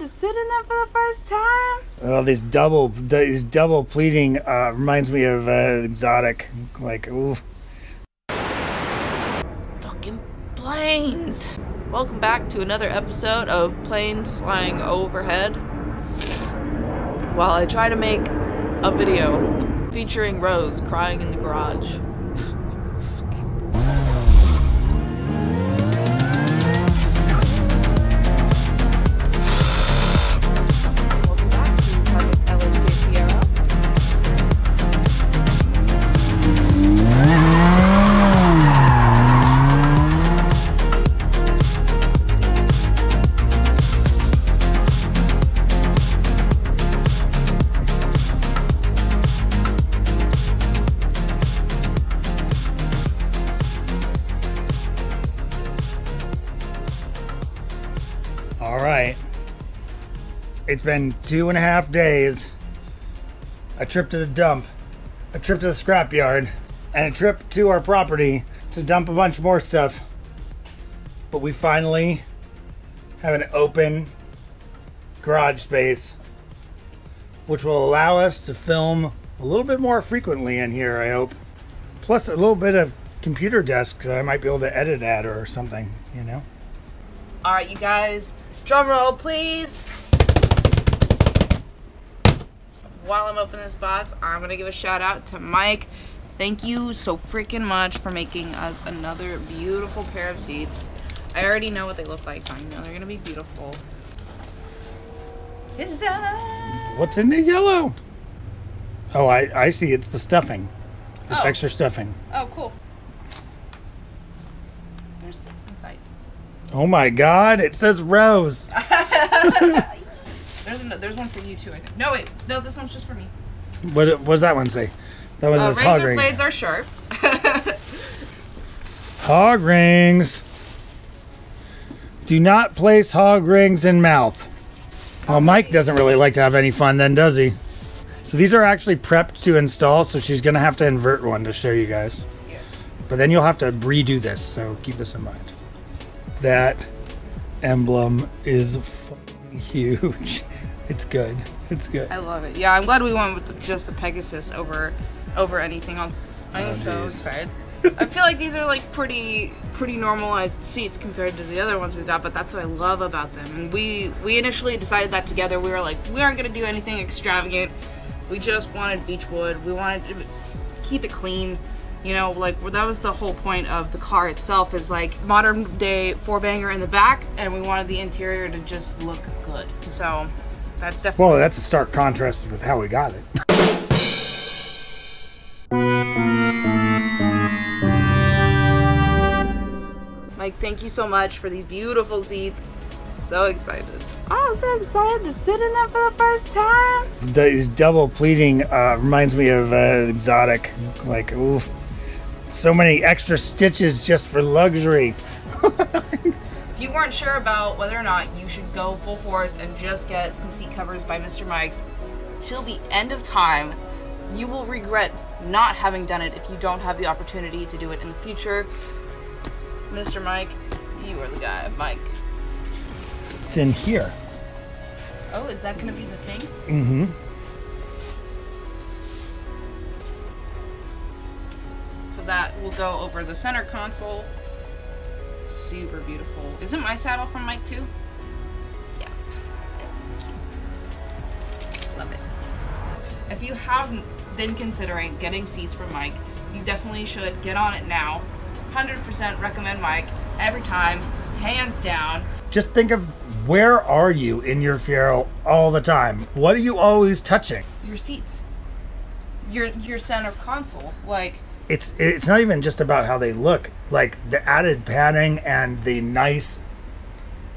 excited to sit in them for the first time. Well, these double these double pleating uh, reminds me of uh, exotic. Like, ooh. Fucking planes. Welcome back to another episode of Planes Flying Overhead. While I try to make a video featuring Rose crying in the garage. It's been two and a half days. A trip to the dump, a trip to the scrapyard, and a trip to our property to dump a bunch more stuff. But we finally have an open garage space, which will allow us to film a little bit more frequently in here, I hope. Plus, a little bit of computer desk that I might be able to edit at or something, you know? All right, you guys, drum roll, please. While I'm opening this box, I'm gonna give a shout out to Mike. Thank you so freaking much for making us another beautiful pair of seats. I already know what they look like, so I know they're gonna be beautiful. What's in the yellow? Oh, I, I see. It's the stuffing. It's Oh. extra stuffing. Oh, cool. There's this inside. Oh my God! It says rose. There's, an, there's one for you too, I think. No, wait. No, this one's just for me. What what does that one say? That one Uh, says hog razor blades are sharp. Hog rings. Do not place hog rings in mouth. Well, Mike doesn't really like to have any fun, then, does he? So these are actually prepped to install. So she's gonna have to invert one to show you guys. Yeah. But then you'll have to redo this. So keep this in mind. That emblem is huge. It's good. It's good. I love it. Yeah, I'm glad we went with the, just the Pegasus over over anything else. I'm Oh, so geez. excited. I feel like these are like pretty pretty normalized seats compared to the other ones we got, but that's what I love about them. And we we initially decided that together. We were like, we aren't gonna do anything extravagant. We just wanted beechwood. We wanted to keep it clean. You know, like that was the whole point of the car itself is like modern day four banger in the back, and we wanted the interior to just look good. So that's definitely. Well, that's a stark contrast with how we got it. Mike, thank you so much for these beautiful seats. So excited. Oh, I'm so excited to sit in them for the first time. These double pleating uh, reminds me of uh, exotic. Like, ooh, so many extra stitches just for luxury. If you weren't sure about whether or not you should go full force and just get some seat covers by Mr. Mike's till the end of time, you will regret not having done it if you don't have the opportunity to do it in the future. Mr. Mike, you are the guy, Mike. It's in here. Oh, is that gonna be the thing? Mm-hmm. Will go over the center console. Super beautiful. Isn't my saddle from Mike too? Yeah. It's cute. Love it. If you have been considering getting seats from Mike, you definitely should get on it now. 100% recommend Mike every time, hands down. Just think of where are you in your Fiero all the time? What are you always touching? Your seats. Your your center console. Like It's it's not even just about how they look. Like the added padding and the nice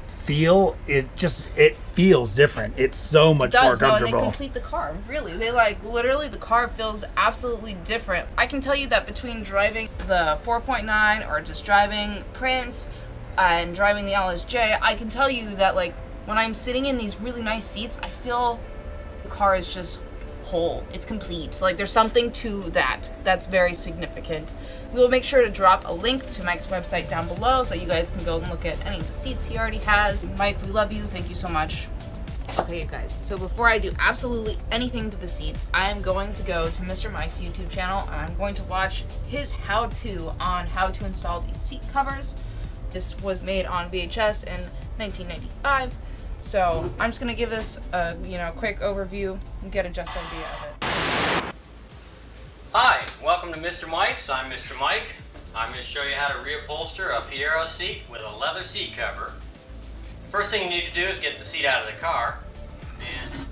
feel, it just it feels different. It's so much more does no, and they complete the car. Really, they like literally the car feels absolutely different. I can tell you that between driving the 4.9 or just driving Prince and driving the LSJ, I can tell you that like when I'm sitting in these really nice seats, I feel the car is just whole. It's complete. Like there's something to that that's very significant. We will make sure to drop a link to Mike's website down below so you guys can go and look at any of the seats he already has. Mike, we love you. Thank you so much. Okay, you guys. So before I do absolutely anything to the seats, I am going to go to Mr. Mike's YouTube channel and I'm going to watch his how-to on how to install these seat covers. This was made on VHS in 1995. So I'm just gonna give this a you know quick overview and get a just idea of it. Hi, welcome to Mr. Mike's. I'm Mr. Mike. I'm going to show you how to reupholster a Fiero seat with a leather seat cover. First thing you need to do is get the seat out of the car. And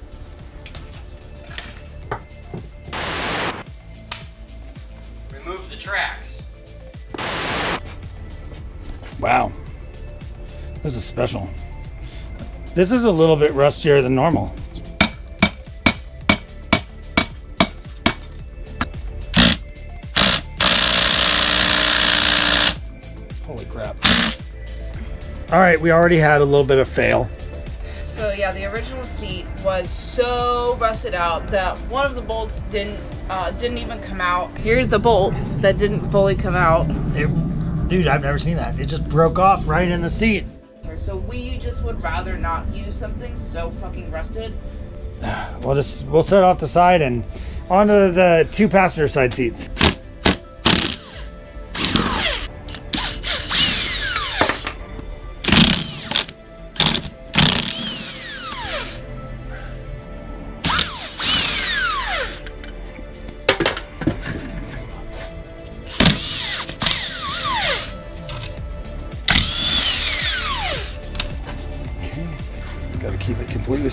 remove the tracks. Wow. This is special. This is a little bit rustier than normal. Holy crap. All right, we already had a little bit of fail. So yeah, the original seat was so rusted out that one of the bolts didn't uh, didn't even come out. Here's the bolt that didn't fully come out. It, dude, I've never seen that. It just broke off right in the seat. So we just would rather not use something so fucking rusted. We'll just we'll set it off the side and onto the two passenger side seats.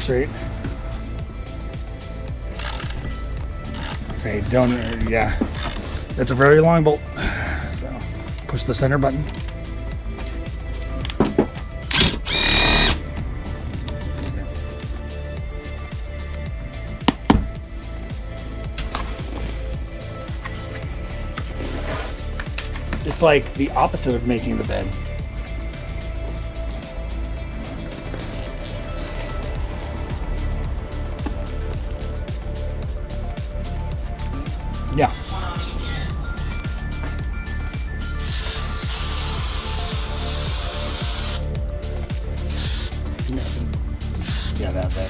Straight. Okay, don't, uh, yeah. That's a very long bolt. So, push the center button. It's like the opposite of making the bed.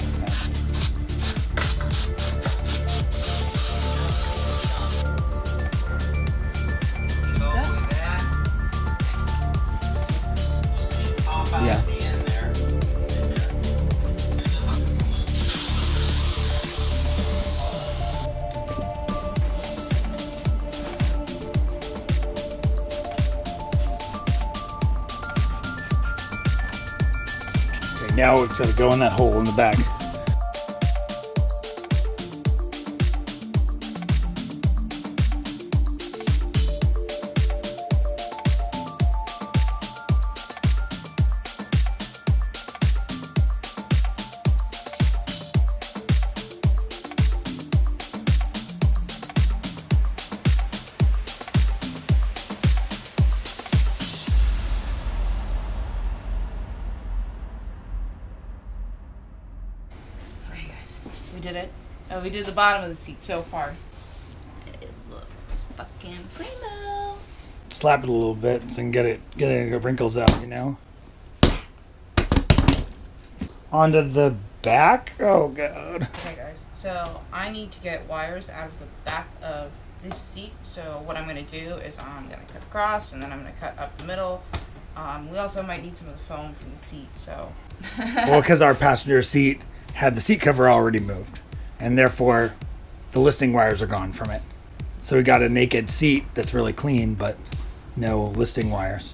Yeah. Now it's got to go in that hole in the back. It. We did the bottom of the seat so far. It looks fucking primo. Slap it a little bit so get it, get any wrinkles out, you know? Onto the back? Oh, God. Okay, guys. So I need to get wires out of the back of this seat. So what I'm gonna do is I'm gonna cut across and then I'm gonna cut up the middle. Um, we also might need some of the foam from the seat. So. Well, because our passenger seat had the seat cover already moved, and therefore the listing wires are gone from it. So we got a naked seat that's really clean, but no listing wires.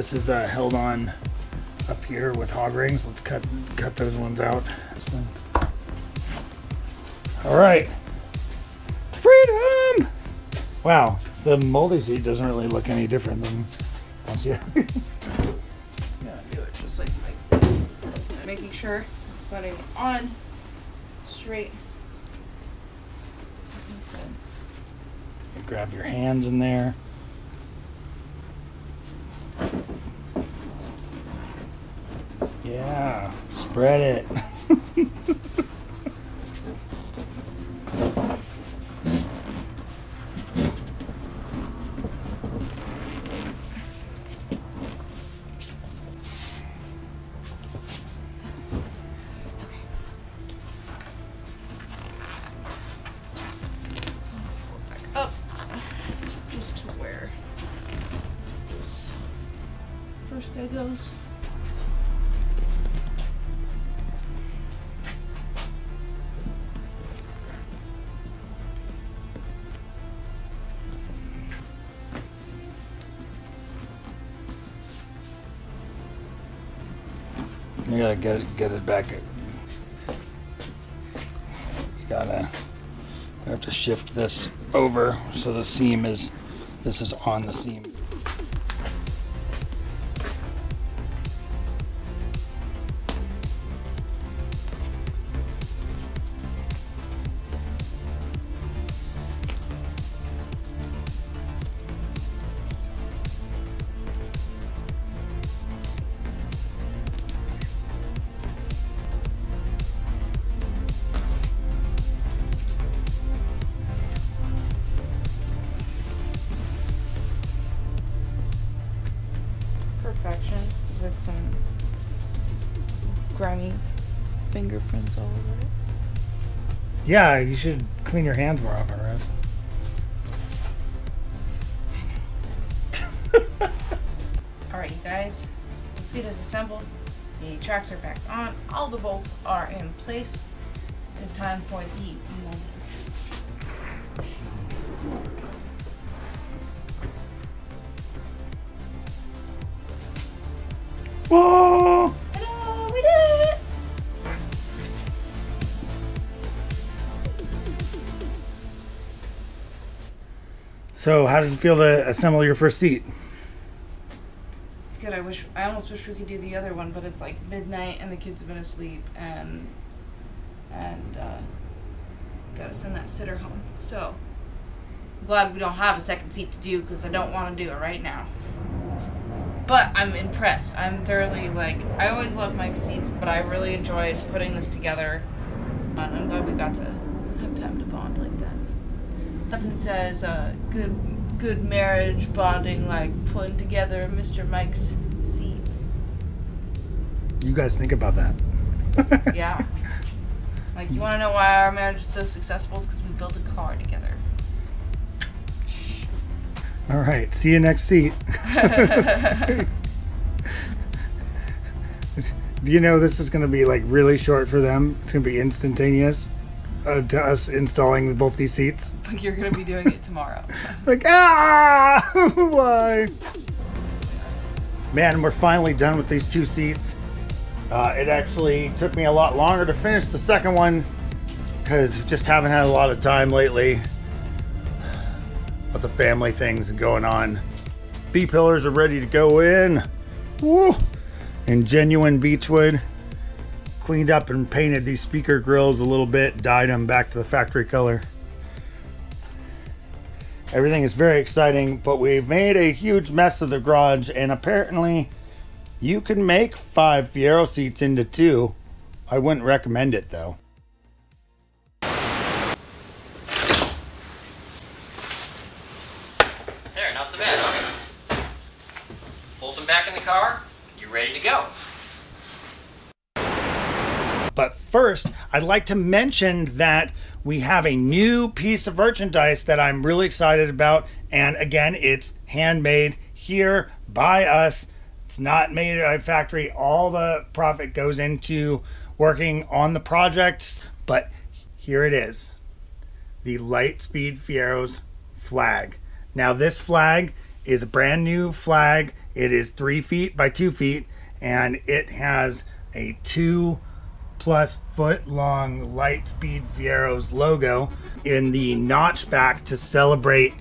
This is uh, held on up here with hog rings. Let's cut cut those ones out. This thing. All right. Freedom! Wow, The multi seat doesn't really look any different than once you. Yeah, do it just like Mike. Making sure putting it on straight. Like. Grab your hands in there. Yeah, spread it. back gotta get it, get it back. You gotta you have to shift this over so the seam is this is on the seam. Yeah, you should clean your hands more often, Rose. Alright, you guys. The seat is assembled. The tracks are back on. All the bolts are in place. It's time for the molding. So, how does it feel to assemble your first seat? It's good. I wish. I almost wish we could do the other one, but it's like midnight and the kids have been asleep, and and uh, gotta send that sitter home. So glad we don't have a second seat to do because I don't want to do it right now. But I'm impressed. I'm thoroughly like I always love Mike's seats, but I really enjoyed putting this together. And I'm glad we got to have time to. Nothing says uh, good good marriage bonding like putting together Mr. Mike's seat. You guys think about that. Yeah. like you want to know why our marriage is so successful? It's because we built a car together. All right, see you next seat. Do you know this is going to be like really short for them? It's going to be instantaneous uh, to us installing both these seats. But you're gonna be doing it tomorrow. Like, ah, why? Man, we're finally done with these two seats. Uh, it actually took me a lot longer to finish the second one because just haven't had a lot of time lately. Lots of family things going on. B pillars are ready to go in. Woo! In genuine beechwood. Cleaned up and painted these speaker grills a little bit, dyed them back to the factory color. Everything is very exciting, but we've made a huge mess of the garage, and apparently, you can make five Fiero seats into two. I wouldn't recommend it though. There, not so bad, huh? Bolt them back in the car. you're ready to go? But first, I'd like to mention that we have a new piece of merchandise that I'm really excited about. And again, it's handmade here by us. It's not made at a factory. All the profit goes into working on the project. But here it is the Lightspeed Fieros flag. Now, this flag is a brand new flag. It is three feet by two feet, and it has a two plus foot long Lightspeed Fieros logo in the notch back to celebrate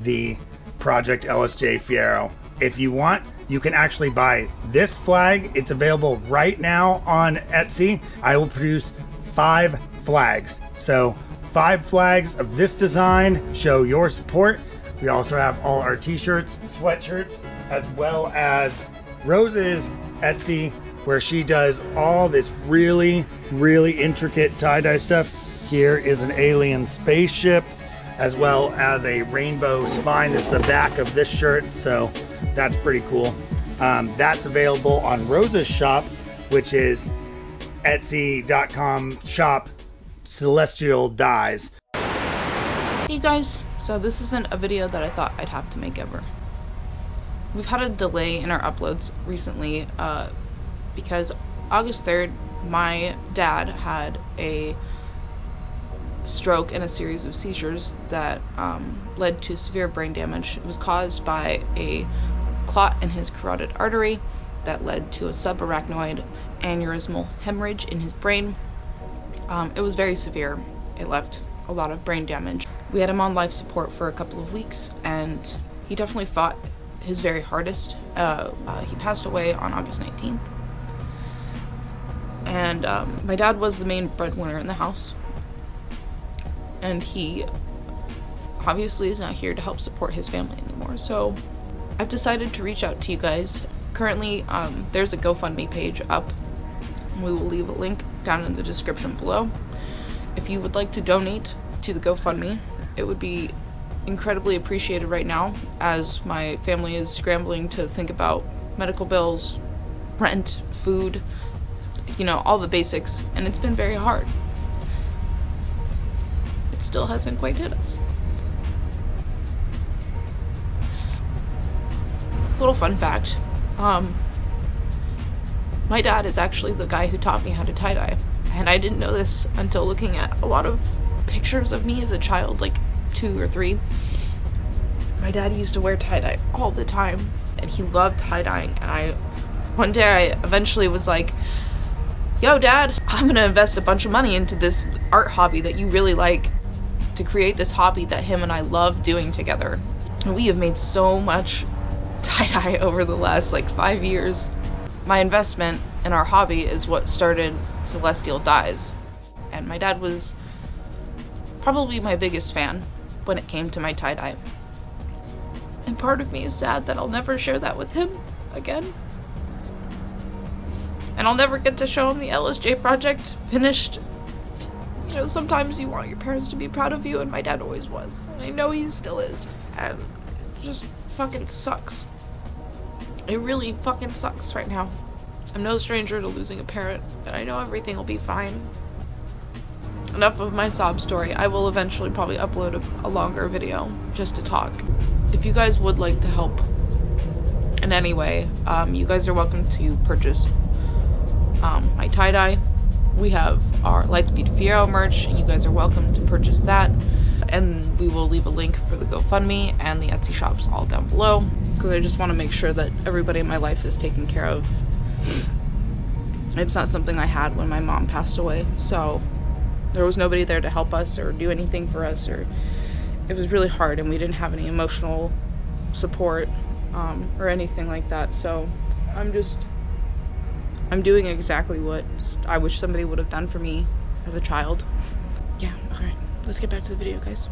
the Project LSJ Fiero. If you want, you can actually buy this flag. It's available right now on Etsy. I will produce five flags. So, five flags of this design show your support. We also have all our t shirts, sweatshirts, as well as Rose's Etsy, where she does all this really, really intricate tie dye stuff. Here is an alien spaceship, as well as a rainbow spine. This is the back of this shirt, so that's pretty cool. Um, that's available on Rose's shop, which is etsy.com shop celestiel dyes. Hey guys, so this isn't a video that I thought I'd have to make ever. We've had a delay in our uploads recently uh, because August 3rd, my dad had a stroke and a series of seizures that um, led to severe brain damage. It was caused by a clot in his carotid artery that led to a subarachnoid aneurysmal hemorrhage in his brain. Um, it was very severe. It left a lot of brain damage. We had him on life support for a couple of weeks, and he definitely fought his very hardest. Uh, uh, he passed away on August 19th. And um, my dad was the main breadwinner in the house. And he obviously is not here to help support his family anymore. So I've decided to reach out to you guys. Currently, um, there's a GoFundMe page up. We will leave a link down in the description below. If you would like to donate to the GoFundMe, it would be incredibly appreciated right now as my family is scrambling to think about medical bills, rent, food, you know, all the basics, and it's been very hard. It still hasn't quite hit us. Little fun fact. Um, my dad is actually the guy who taught me how to tie dye. And I didn't know this until looking at a lot of pictures of me as a child, like two or three. My dad used to wear tie dye all the time, and he loved tie dyeing. And I, one day, I eventually was like, Yo, dad, I'm gonna invest a bunch of money into this art hobby that you really like to create this hobby that him and I love doing together. And we have made so much tie dye over the last like five years. My investment in our hobby is what started Celestiel Dyes. And my dad was probably my biggest fan when it came to my tie dye. And part of me is sad that I'll never share that with him again. And I'll never get to show him the LSJ project finished. You know, sometimes you want your parents to be proud of you, and my dad always was. And I know he still is. And it just fucking sucks. It really fucking sucks right now. I'm no stranger to losing a parent, and I know everything will be fine. Enough of my sob story. I will eventually probably upload a, a, longer video just to talk. If you guys would like to help in any way, um, you guys are welcome to purchase um, my tie-dye. We have our Lightspeed Fiero merch, and you guys are welcome to purchase that. And we will leave a link for the GoFundMe and the Etsy shops all down below. Because I just want to make sure that everybody in my life is taken care of. It's not something I had when my mom passed away, so there was nobody there to help us or do anything for us, or it was really hard, and we didn't have any emotional support um, or anything like that. So I'm just I'm doing exactly what I wish somebody would have done for me as a child. Yeah, alright. Let's get back to the video, guys.